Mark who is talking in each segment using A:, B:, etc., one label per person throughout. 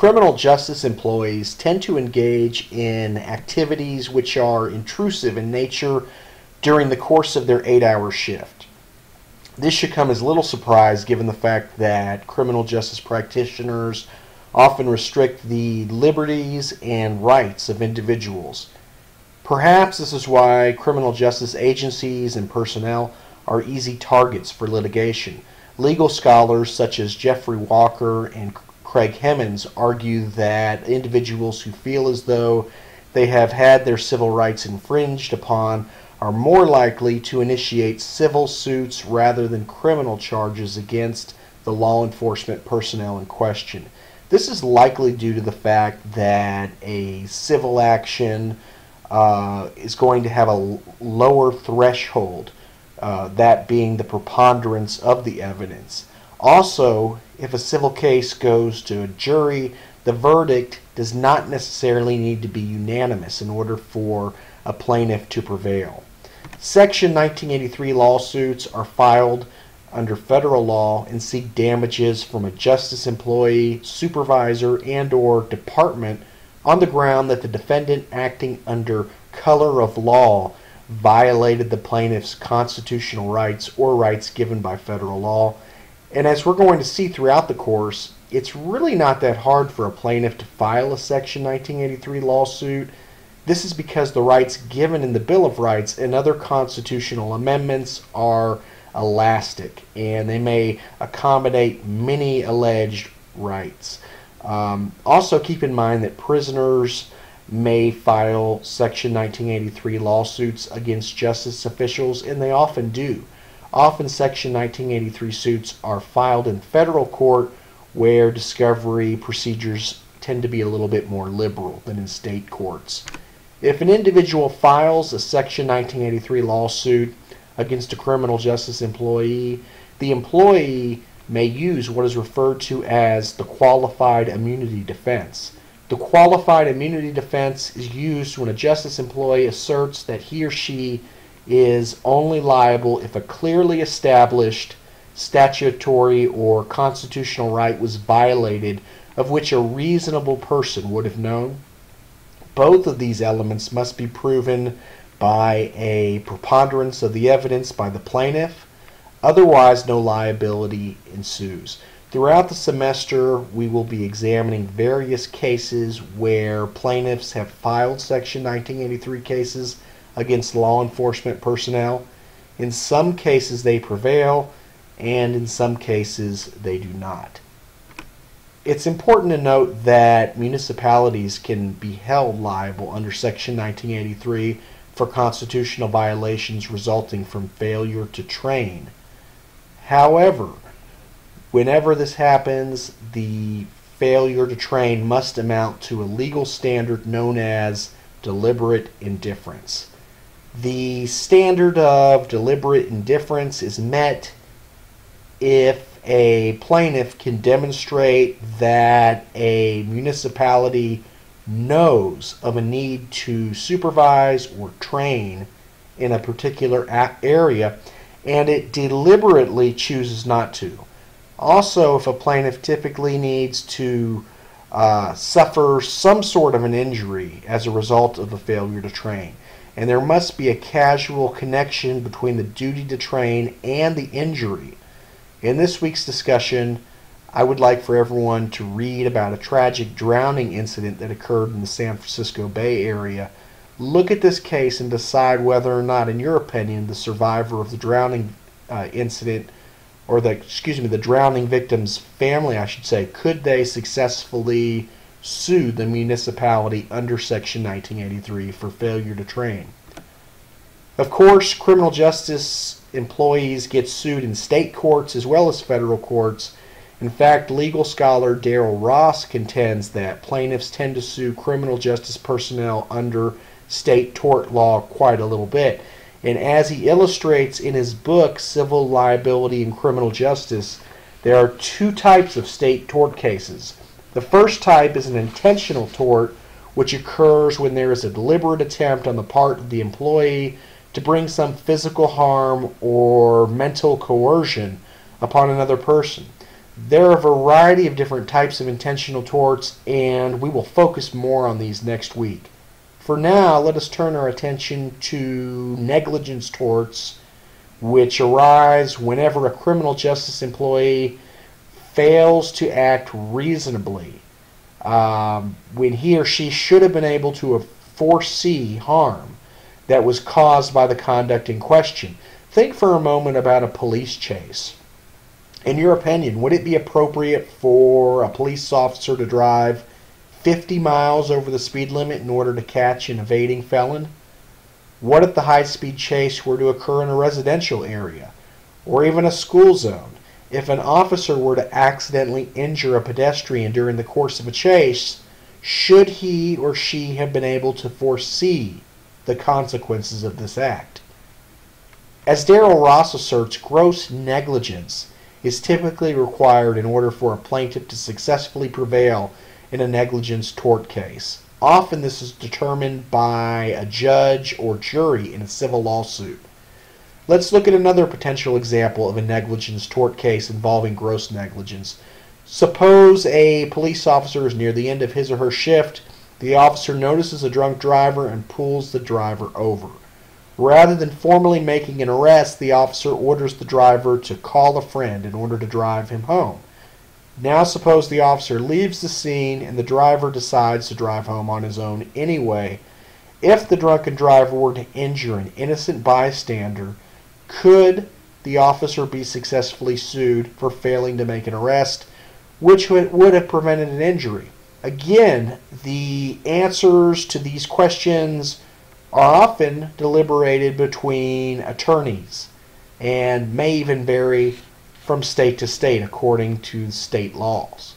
A: criminal justice employees tend to engage in activities which are intrusive in nature during the course of their eight hour shift. This should come as little surprise given the fact that criminal justice practitioners often restrict the liberties and rights of individuals. Perhaps this is why criminal justice agencies and personnel are easy targets for litigation. Legal scholars such as Jeffrey Walker and Craig Hemmens argue that individuals who feel as though they have had their civil rights infringed upon are more likely to initiate civil suits rather than criminal charges against the law enforcement personnel in question. This is likely due to the fact that a civil action uh, is going to have a lower threshold, uh, that being the preponderance of the evidence. Also, if a civil case goes to a jury, the verdict does not necessarily need to be unanimous in order for a plaintiff to prevail. Section 1983 lawsuits are filed under federal law and seek damages from a justice employee, supervisor, and or department on the ground that the defendant acting under color of law violated the plaintiff's constitutional rights or rights given by federal law and as we're going to see throughout the course, it's really not that hard for a plaintiff to file a Section 1983 lawsuit. This is because the rights given in the Bill of Rights and other constitutional amendments are elastic and they may accommodate many alleged rights. Um, also, keep in mind that prisoners may file Section 1983 lawsuits against justice officials, and they often do. Often Section 1983 suits are filed in federal court where discovery procedures tend to be a little bit more liberal than in state courts. If an individual files a Section 1983 lawsuit against a criminal justice employee, the employee may use what is referred to as the qualified immunity defense. The qualified immunity defense is used when a justice employee asserts that he or she is only liable if a clearly established statutory or constitutional right was violated of which a reasonable person would have known. Both of these elements must be proven by a preponderance of the evidence by the plaintiff, otherwise, no liability ensues. Throughout the semester, we will be examining various cases where plaintiffs have filed Section 1983 cases against law enforcement personnel. In some cases, they prevail, and in some cases, they do not. It's important to note that municipalities can be held liable under Section 1983 for constitutional violations resulting from failure to train. However, whenever this happens, the failure to train must amount to a legal standard known as deliberate indifference. The standard of deliberate indifference is met if a plaintiff can demonstrate that a municipality knows of a need to supervise or train in a particular area and it deliberately chooses not to. Also, if a plaintiff typically needs to uh, suffer some sort of an injury as a result of a failure to train and there must be a casual connection between the duty to train and the injury. In this week's discussion, I would like for everyone to read about a tragic drowning incident that occurred in the San Francisco Bay Area. Look at this case and decide whether or not, in your opinion, the survivor of the drowning uh, incident, or the excuse me, the drowning victim's family, I should say, could they successfully sue the municipality under Section 1983 for failure to train. Of course, criminal justice employees get sued in state courts as well as federal courts. In fact, legal scholar Darrell Ross contends that plaintiffs tend to sue criminal justice personnel under state tort law quite a little bit. And as he illustrates in his book, Civil Liability and Criminal Justice, there are two types of state tort cases the first type is an intentional tort, which occurs when there is a deliberate attempt on the part of the employee to bring some physical harm or mental coercion upon another person. There are a variety of different types of intentional torts, and we will focus more on these next week. For now, let us turn our attention to negligence torts, which arise whenever a criminal justice employee fails to act reasonably um, when he or she should have been able to foresee harm that was caused by the conduct in question. Think for a moment about a police chase. In your opinion, would it be appropriate for a police officer to drive 50 miles over the speed limit in order to catch an evading felon? What if the high speed chase were to occur in a residential area or even a school zone? If an officer were to accidentally injure a pedestrian during the course of a chase, should he or she have been able to foresee the consequences of this act? As Darrell Ross asserts, gross negligence is typically required in order for a plaintiff to successfully prevail in a negligence tort case. Often this is determined by a judge or jury in a civil lawsuit. Let's look at another potential example of a negligence tort case involving gross negligence. Suppose a police officer is near the end of his or her shift. The officer notices a drunk driver and pulls the driver over. Rather than formally making an arrest, the officer orders the driver to call a friend in order to drive him home. Now, suppose the officer leaves the scene and the driver decides to drive home on his own anyway. If the drunken driver were to injure an innocent bystander, could the officer be successfully sued for failing to make an arrest, which would have prevented an injury? Again, the answers to these questions are often deliberated between attorneys and may even vary from state to state according to state laws.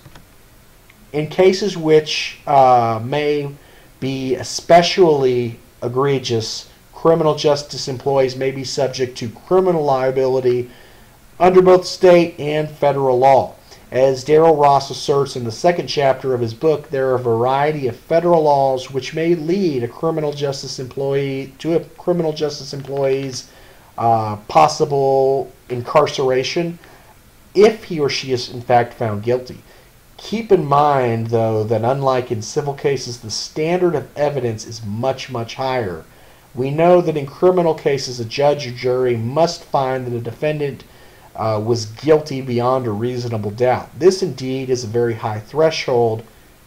A: In cases which uh, may be especially egregious, criminal justice employees may be subject to criminal liability under both state and federal law. As Darrell Ross asserts in the second chapter of his book, there are a variety of federal laws which may lead a criminal justice employee to a criminal justice employee's uh, possible incarceration if he or she is in fact found guilty. Keep in mind, though, that unlike in civil cases, the standard of evidence is much, much higher. We know that in criminal cases, a judge or jury must find that a defendant uh, was guilty beyond a reasonable doubt. This indeed is a very high threshold,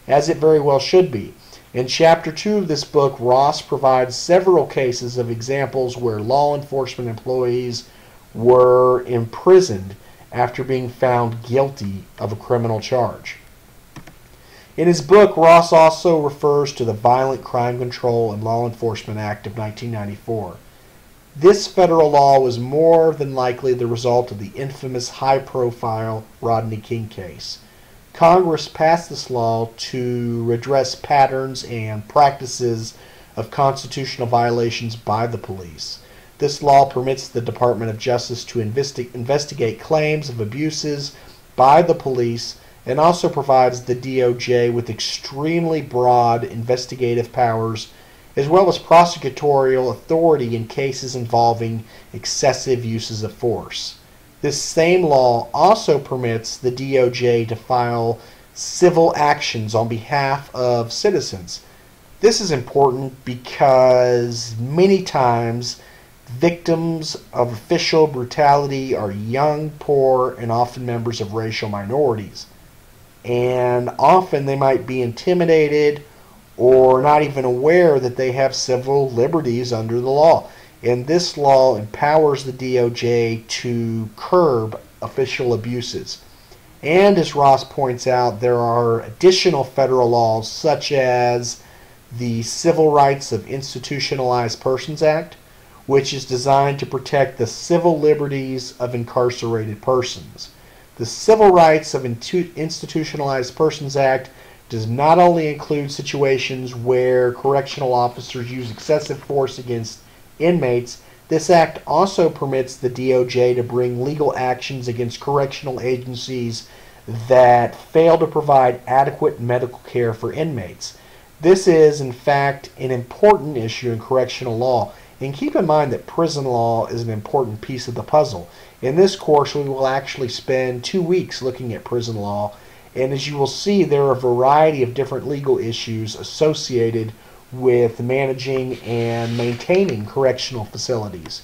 A: as it very well should be. In chapter 2 of this book, Ross provides several cases of examples where law enforcement employees were imprisoned after being found guilty of a criminal charge. In his book, Ross also refers to the Violent Crime Control and Law Enforcement Act of 1994. This federal law was more than likely the result of the infamous high profile Rodney King case. Congress passed this law to redress patterns and practices of constitutional violations by the police. This law permits the Department of Justice to investi- investigate claims of abuses by the police and also provides the DOJ with extremely broad investigative powers as well as prosecutorial authority in cases involving excessive uses of force. This same law also permits the DOJ to file civil actions on behalf of citizens. This is important because many times victims of official brutality are young, poor, and often members of racial minorities and often they might be intimidated or not even aware that they have civil liberties under the law. And this law empowers the DOJ to curb official abuses. And as Ross points out, there are additional federal laws such as the Civil Rights of Institutionalized Persons Act, which is designed to protect the civil liberties of incarcerated persons. The Civil Rights of Institutionalized Persons Act does not only include situations where correctional officers use excessive force against inmates, this act also permits the DOJ to bring legal actions against correctional agencies that fail to provide adequate medical care for inmates. This is, in fact, an important issue in correctional law, And keep in mind that prison law is an important piece of the puzzle. In this course, we will actually spend two weeks looking at prison law. And as you will see, there are a variety of different legal issues associated with managing and maintaining correctional facilities.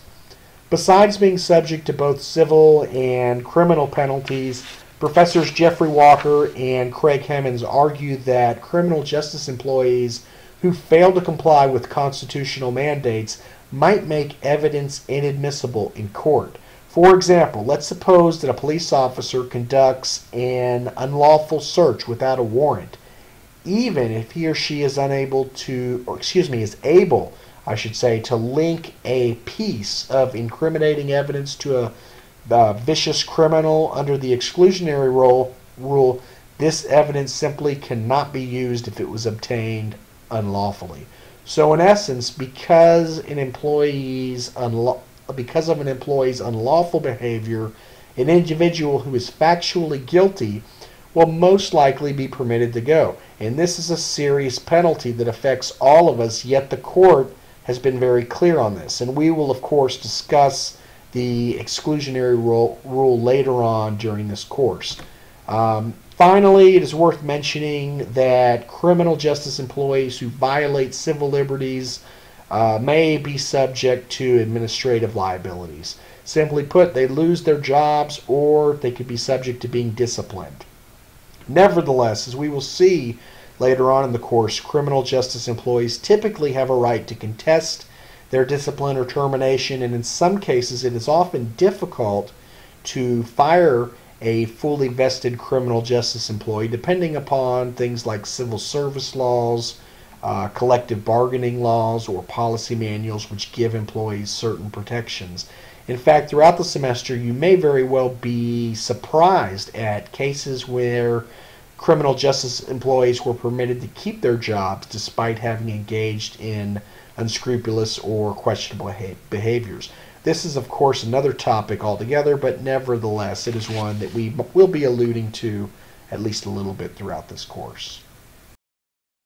A: Besides being subject to both civil and criminal penalties, Professors Jeffrey Walker and Craig Hemmens argue that criminal justice employees who fail to comply with constitutional mandates might make evidence inadmissible in court. For example, let's suppose that a police officer conducts an unlawful search without a warrant, even if he or she is unable to, or excuse me, is able, I should say, to link a piece of incriminating evidence to a uh, vicious criminal under the exclusionary rule, rule, this evidence simply cannot be used if it was obtained unlawfully. So in essence, because an employee's because of an employee's unlawful behavior, an individual who is factually guilty will most likely be permitted to go. And this is a serious penalty that affects all of us, yet the court has been very clear on this. And we will, of course, discuss the exclusionary rule, rule later on during this course. Um, finally, it is worth mentioning that criminal justice employees who violate civil liberties uh, may be subject to administrative liabilities. Simply put, they lose their jobs or they could be subject to being disciplined. Nevertheless, as we will see later on in the course, criminal justice employees typically have a right to contest their discipline or termination, and in some cases, it is often difficult to fire a fully vested criminal justice employee, depending upon things like civil service laws, uh, collective bargaining laws, or policy manuals which give employees certain protections. In fact, throughout the semester, you may very well be surprised at cases where criminal justice employees were permitted to keep their jobs despite having engaged in unscrupulous or questionable behaviors. This is, of course, another topic altogether, but nevertheless, it is one that we will be alluding to at least a little bit throughout this course.